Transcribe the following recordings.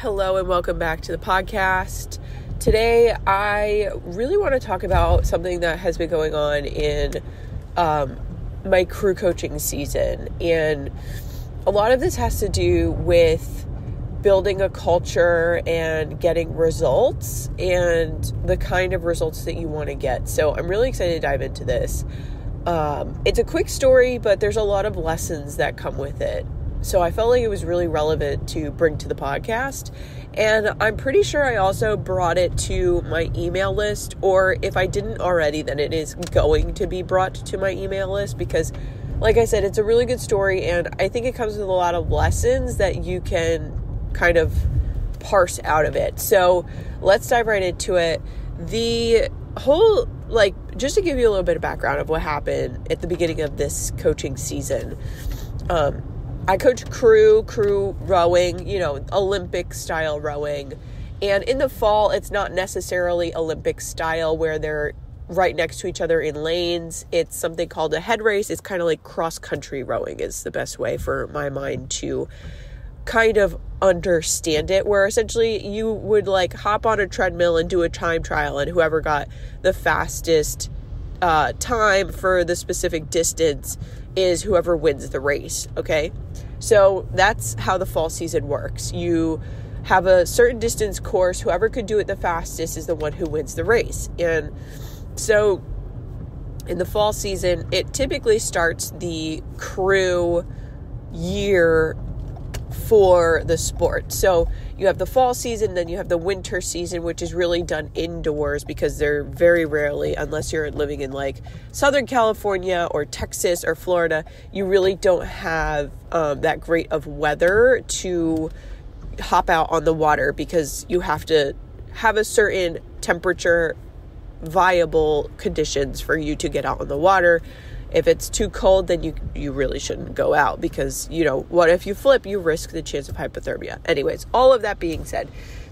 Hello, and welcome back to the podcast. Today, I really want to talk about something that has been going on in um, my crew coaching season. And a lot of this has to do with building a culture and getting results and the kind of results that you want to get. So, I'm really excited to dive into this. Um, it's a quick story, but there's a lot of lessons that come with it. So I felt like it was really relevant to bring to the podcast. And I'm pretty sure I also brought it to my email list, or if I didn't already, then it is going to be brought to my email list because, like I said, it's a really good story. And I think it comes with a lot of lessons that you can kind of parse out of it. So let's dive right into it. The whole, like, just to give you a little bit of background of what happened at the beginning of this coaching season. Um, I coach crew, crew rowing, you know, Olympic style rowing. And in the fall, it's not necessarily Olympic style where they're right next to each other in lanes. It's something called a head race. It's kind of like cross country rowing, is the best way for my mind to kind of understand it. Where essentially you would like hop on a treadmill and do a time trial, and whoever got the fastest uh, time for the specific distance is whoever wins the race. Okay. So that's how the fall season works. You have a certain distance course. Whoever could do it the fastest is the one who wins the race. And so in the fall season, it typically starts the crew year for the sport. So you have the fall season, then you have the winter season, which is really done indoors because they're very rarely, unless you're living in like Southern California or Texas or Florida, you really don't have um, that great of weather to hop out on the water because you have to have a certain temperature viable conditions for you to get out on the water if it's too cold then you you really shouldn't go out because you know what if you flip you risk the chance of hypothermia anyways all of that being said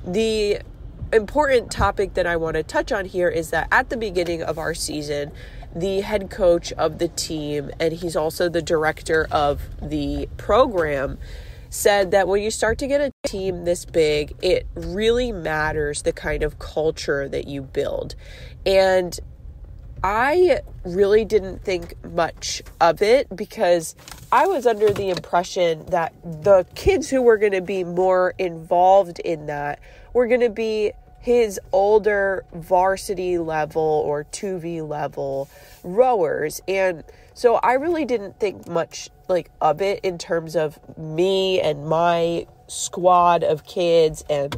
the important topic that I want to touch on here is that at the beginning of our season the head coach of the team and he's also the director of the program said that when you start to get a team this big, it really matters the kind of culture that you build. And I really didn't think much of it because I was under the impression that the kids who were going to be more involved in that were going to be his older varsity level or 2V level rowers. And so I really didn't think much like of it in terms of me and my squad of kids and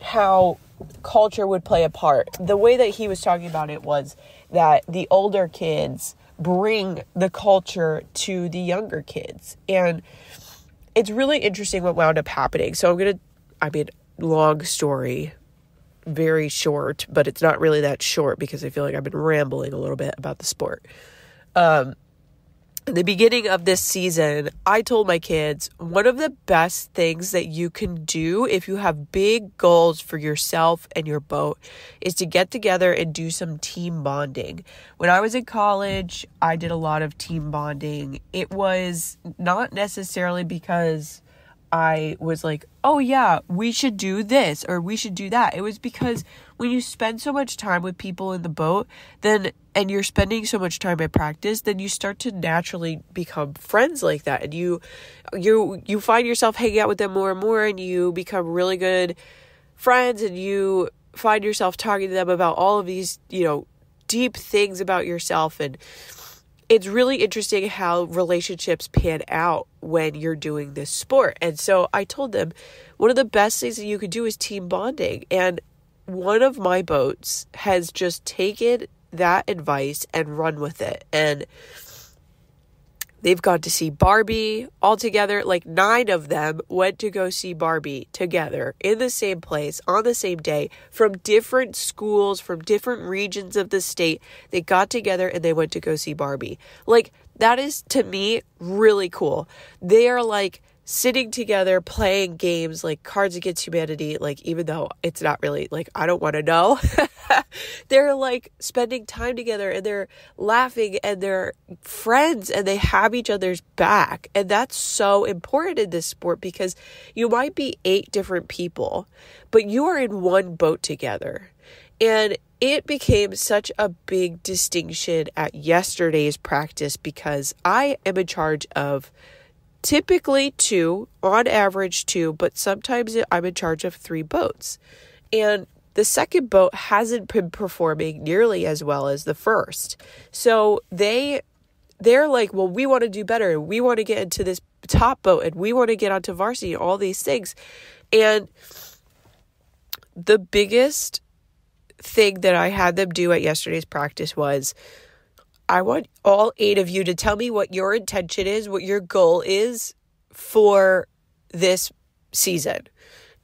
how culture would play a part. The way that he was talking about it was that the older kids bring the culture to the younger kids. And it's really interesting what wound up happening. So I'm going to, I mean, long story, very short, but it's not really that short because I feel like I've been rambling a little bit about the sport. Um, the beginning of this season, I told my kids one of the best things that you can do if you have big goals for yourself and your boat is to get together and do some team bonding. When I was in college, I did a lot of team bonding. It was not necessarily because I was like, oh yeah, we should do this or we should do that. It was because when you spend so much time with people in the boat, then and you're spending so much time at practice, then you start to naturally become friends like that. And you you you find yourself hanging out with them more and more and you become really good friends and you find yourself talking to them about all of these, you know, deep things about yourself and it's really interesting how relationships pan out when you're doing this sport. And so I told them one of the best things that you could do is team bonding. And one of my boats has just taken that advice and run with it. And They've gone to see Barbie all together. Like nine of them went to go see Barbie together in the same place on the same day from different schools, from different regions of the state. They got together and they went to go see Barbie. Like that is to me really cool. They are like sitting together playing games like Cards Against Humanity, like even though it's not really like I don't want to know. they're like spending time together and they're laughing and they're friends and they have each other's back. And that's so important in this sport because you might be eight different people, but you are in one boat together. And it became such a big distinction at yesterday's practice because I am in charge of typically two, on average two, but sometimes I'm in charge of three boats. And the second boat hasn't been performing nearly as well as the first. So they they're like, well, we want to do better. and We want to get into this top boat and we want to get onto varsity all these things. And the biggest thing that I had them do at yesterday's practice was I want all eight of you to tell me what your intention is, what your goal is for this season.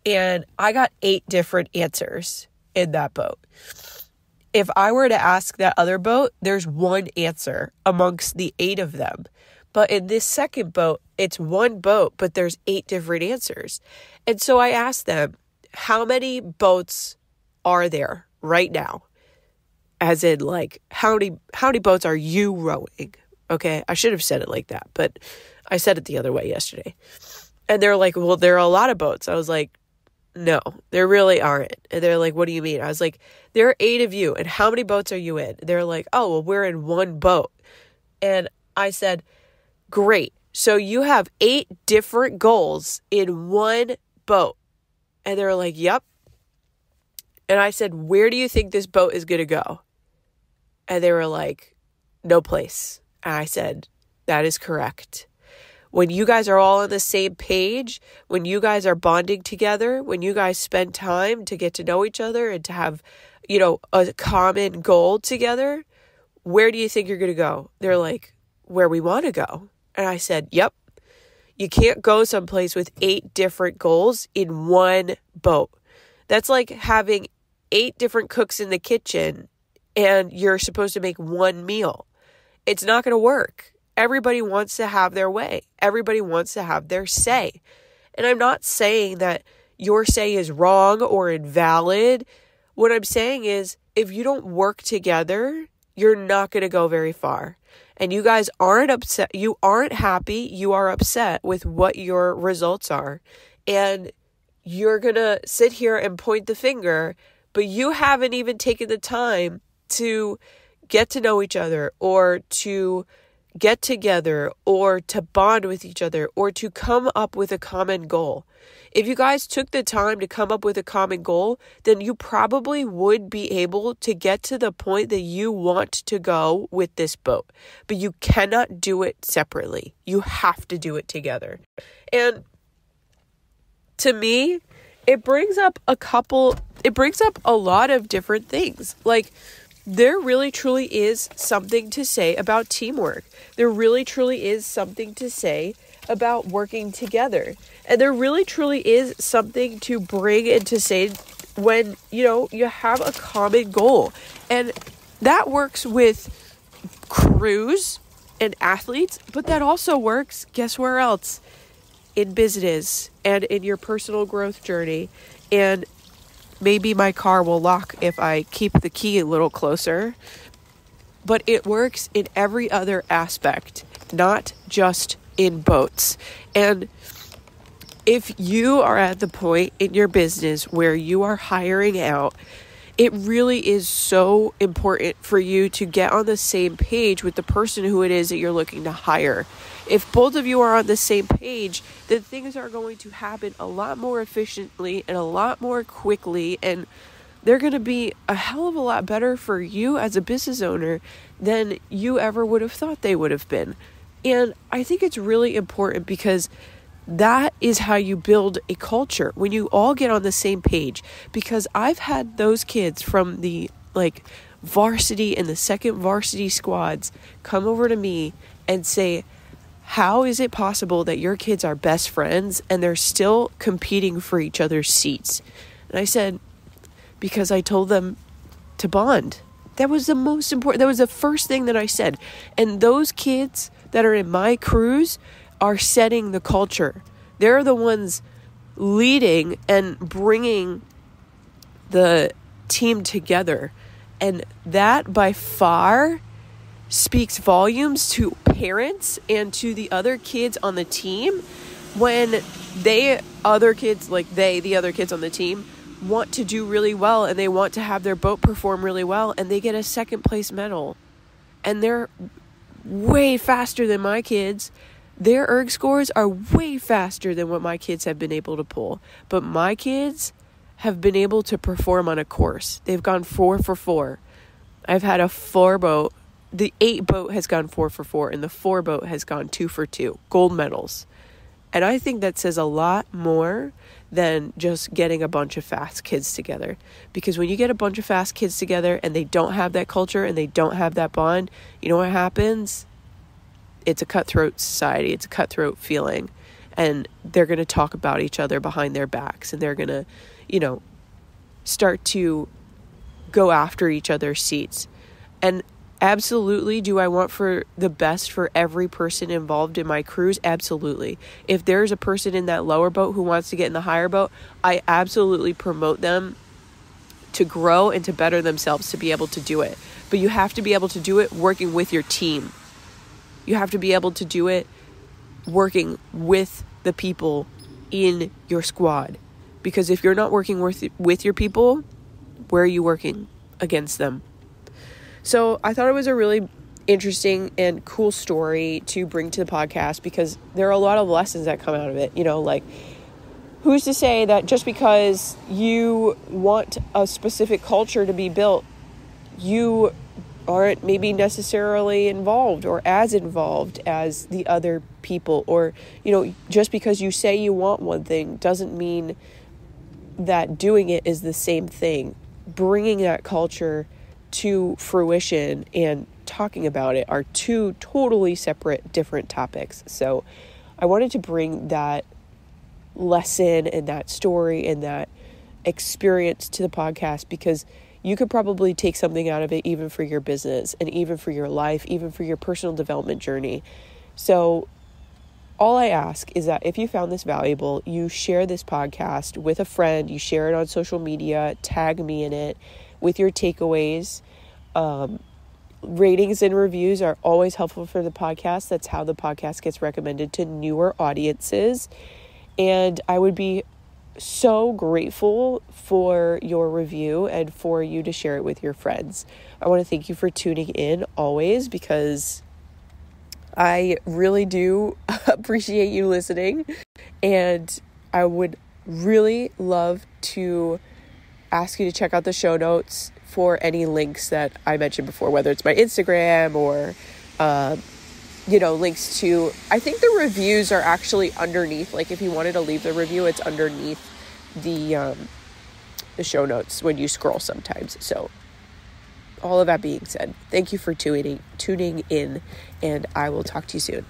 And I got eight different answers in that boat. If I were to ask that other boat, there's one answer amongst the eight of them. But in this second boat, it's one boat, but there's eight different answers. And so I asked them, how many boats are there right now? As in like how many how many boats are you rowing? Okay, I should have said it like that, but I said it the other way yesterday. And they're like, "Well, there are a lot of boats." I was like, "No, there really aren't." And they're like, "What do you mean?" I was like, "There are 8 of you, and how many boats are you in?" They're like, "Oh, well, we're in one boat." And I said, "Great. So you have 8 different goals in one boat." And they're like, "Yep." And I said, "Where do you think this boat is going to go?" And they were like, no place. And I said, that is correct. When you guys are all on the same page, when you guys are bonding together, when you guys spend time to get to know each other and to have, you know, a common goal together, where do you think you're going to go? They're like, where we want to go. And I said, yep. You can't go someplace with eight different goals in one boat. That's like having eight different cooks in the kitchen and you're supposed to make one meal. It's not going to work. Everybody wants to have their way, everybody wants to have their say. And I'm not saying that your say is wrong or invalid. What I'm saying is, if you don't work together, you're not going to go very far. And you guys aren't upset, you aren't happy, you are upset with what your results are. And you're going to sit here and point the finger, but you haven't even taken the time to get to know each other or to get together or to bond with each other or to come up with a common goal. If you guys took the time to come up with a common goal, then you probably would be able to get to the point that you want to go with this boat. But you cannot do it separately. You have to do it together. And to me, it brings up a couple, it brings up a lot of different things. Like, there really truly is something to say about teamwork. There really truly is something to say about working together. And there really truly is something to bring and to say when, you know, you have a common goal. And that works with crews and athletes, but that also works, guess where else? In business and in your personal growth journey. And Maybe my car will lock if I keep the key a little closer. But it works in every other aspect, not just in boats. And if you are at the point in your business where you are hiring out it really is so important for you to get on the same page with the person who it is that you're looking to hire. If both of you are on the same page, then things are going to happen a lot more efficiently and a lot more quickly, and they're going to be a hell of a lot better for you as a business owner than you ever would have thought they would have been. And I think it's really important because that is how you build a culture when you all get on the same page. Because i've had those kids from the like varsity and the second varsity squads come over to me and say how is it possible that your kids are best friends and they're still competing for each other's seats? And i said because i told them to bond. That was the most important that was the first thing that i said. And those kids that are in my crews are setting the culture They're the ones leading and bringing the team together. And that by far speaks volumes to parents and to the other kids on the team when they other kids like they the other kids on the team want to do really well and they want to have their boat perform really well and they get a second place medal and they're way faster than my kids their erg scores are way faster than what my kids have been able to pull but my kids have been able to perform on a course they've gone four for four i've had a four boat the eight boat has gone four for four, and the four boat has gone two for two, gold medals. And I think that says a lot more than just getting a bunch of fast kids together. Because when you get a bunch of fast kids together and they don't have that culture and they don't have that bond, you know what happens? It's a cutthroat society, it's a cutthroat feeling. And they're going to talk about each other behind their backs and they're going to, you know, start to go after each other's seats. And Absolutely. Do I want for the best for every person involved in my crews? Absolutely. If there's a person in that lower boat who wants to get in the higher boat, I absolutely promote them to grow and to better themselves to be able to do it. But you have to be able to do it working with your team. You have to be able to do it working with the people in your squad. Because if you're not working with with your people, where are you working against them? So I thought it was a really interesting and cool story to bring to the podcast because there are a lot of lessons that come out of it. You know, like who's to say that just because you want a specific culture to be built, you aren't maybe necessarily involved or as involved as the other people or you know just because you say you want one thing doesn't mean that doing it is the same thing bringing that culture to fruition and talking about it are two totally separate, different topics. So I wanted to bring that lesson and that story and that experience to the podcast because you could probably take something out of it even for your business and even for your life, even for your personal development journey. So, all I ask is that if you found this valuable, you share this podcast with a friend, you share it on social media, tag me in it with your takeaways. Um, ratings and reviews are always helpful for the podcast. That's how the podcast gets recommended to newer audiences. And I would be so grateful for your review and for you to share it with your friends. I want to thank you for tuning in always because I really do appreciate you listening. And I would really love to ask you to check out the show notes for any links that I mentioned before, whether it's my Instagram or, uh, you know, links to. I think the reviews are actually underneath. Like, if you wanted to leave the review, it's underneath the um, the show notes when you scroll sometimes. So, all of that being said, thank you for tuning tuning in, and I will talk to you soon.